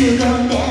to go down.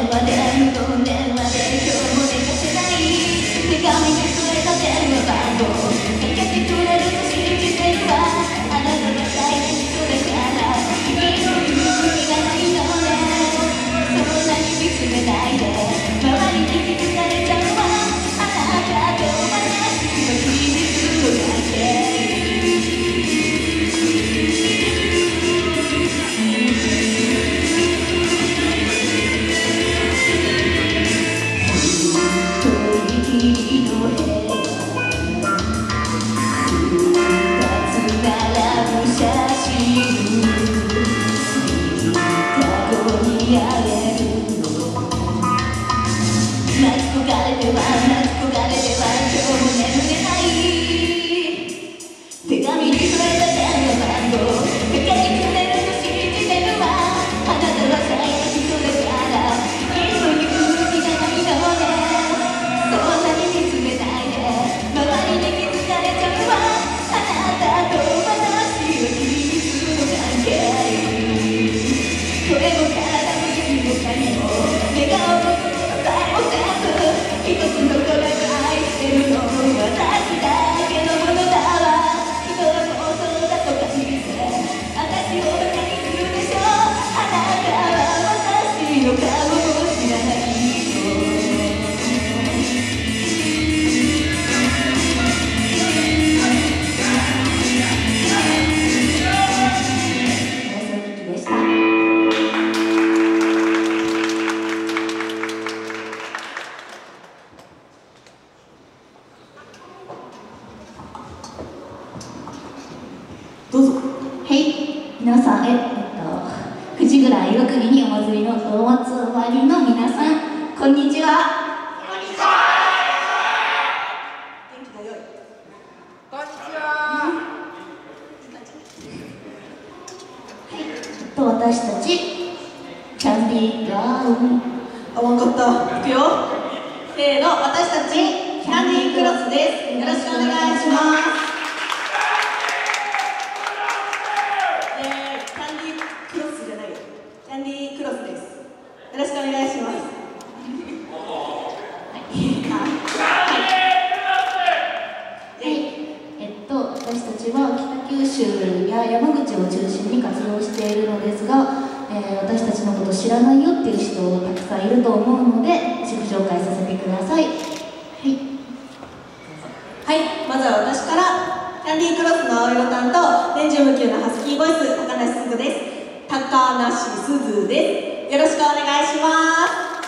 どうぞはい、皆さん、えっと、藤倉岩国にお祭りのお祭りの皆さん、こんにちは。元気が良いこんにちは。ちょっと私たち、キャンディーガール。あわかったいくよせーの私たちキャンディークロスですよろしくお願いしますえー、キャンディークロスじゃないよキャンディークロスですよろしくお願いしますはい、えっと、私たちは北九州や山口を中心に活動しているのですが、えー私たちのこと知らないよっていう人たくさんいると思うので自己紹介させてください。はい。はい、まずは私からキャンディークロスの青色担当年中無休のハスキーボイス高梨すずです。高梨すずです。よろしくお願いします。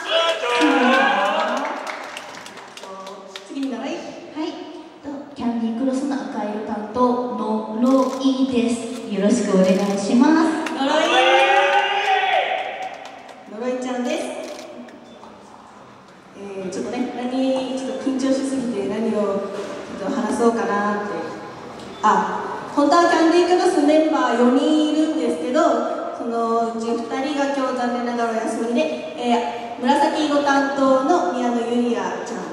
次に習い。はい、キャンディークロスの赤色担当のロイです。よろしくお願いします呪い呪いちゃんです、えー、ちょっとね何ちょっと緊張しすぎて何をちょっと話そうかなってあ本当はキャンディークロスメンバー4人いるんですけどそのうち2人が今日残念ながらお休みで、えー、紫色担当の宮野ゆりあちゃん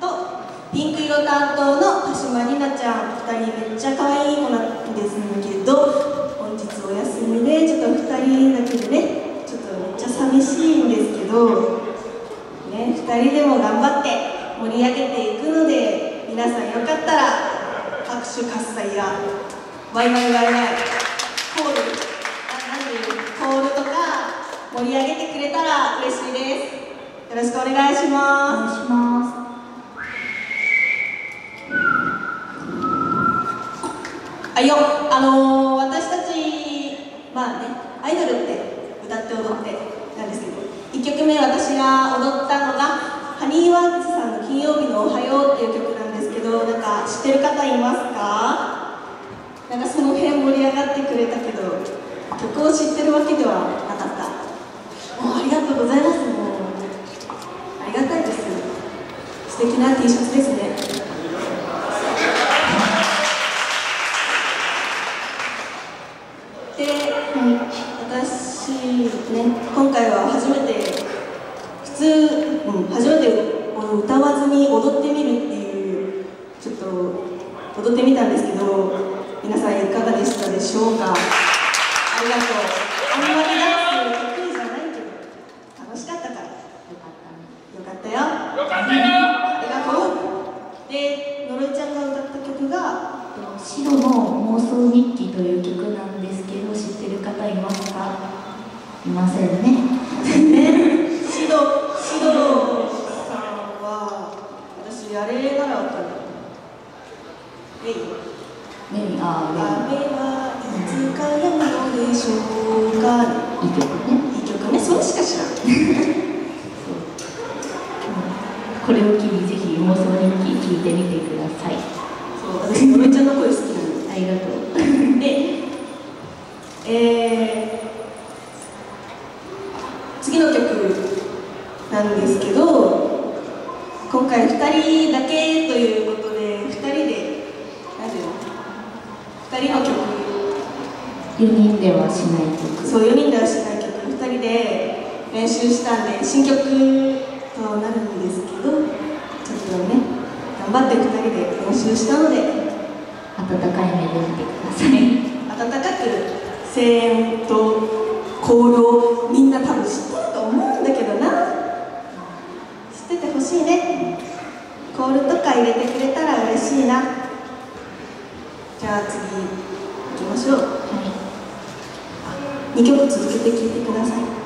とピンク色担当の鹿島里奈ちゃん2人めっちゃ可愛い子なんですけど本日お休みでちょっと2人だけでねちょっとめっちゃ寂しいんですけどね2人でも頑張って盛り上げていくので皆さんよかったら拍手喝采やワイワイワイワイコールあなんていうコールとか盛り上げてくれたら嬉しいです。よろしくお願いしおます。願いします。あいよあのー、私たちまあねアイドルって歌って踊ってなんですけど1曲目私が踊ったのがハニーワークスさんの「金曜日のおはよう」っていう曲なんですけどなんか知ってる方いますか？なんかその辺盛り上がってくれたけど曲を知ってるわけではなかった。もうありがとうございますもう。ありがたいです。素敵な T シャツですね。通、うん、初めて歌わずに踊ってみるっていうちょっと踊ってみたんですけど皆さんいかがでしたでしょうか？ありがとう。あんまりダンス得意じゃないけど楽しかったから。よかった。よよかったよ。ありがとうで呪いちゃんが歌った曲が「白の妄想日記」という曲なんですけど知ってる方いますか？いません。なんですけど今回2人だけということで2人で何ていうの？2人の曲。4人ではしない曲。そう4人ではしない曲。2人で練習したんで新曲となるんですけどちょっとね頑張って2人で練習したので温かい目で見てください。温かく声援とコールをみんな多分知ってると思うんだけどな知っててほしいねコールとか入れてくれたら嬉しいな。じゃあ次行きましょう。は2曲続けて聴いてください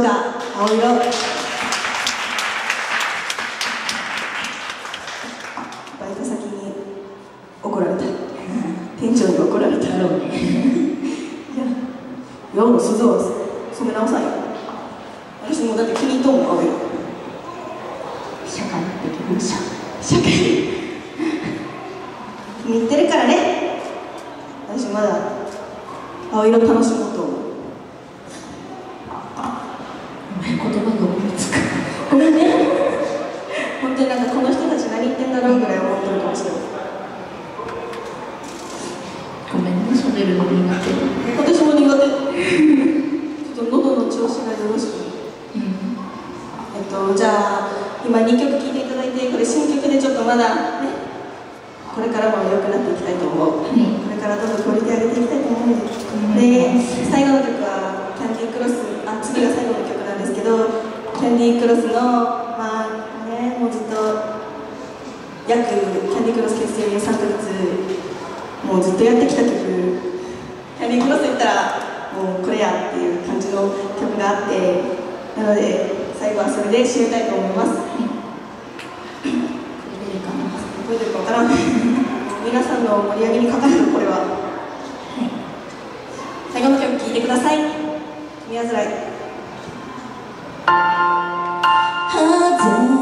うか？青色。バイト先に怒られた。店長に怒られた。ろういや世の鈴を次が最後の曲なんですけどキャンディークロスのまあねもうずっと約キャンディークロス結成3ヶ月もうずっとやってきた曲キャンディークロス行ったらもうこれやっていう感じの曲があってなので最後はそれで締めたいと思います。どういうか分からん皆さんの盛り上げにかかるこれは、最後の曲聴いてください。宮面 I don't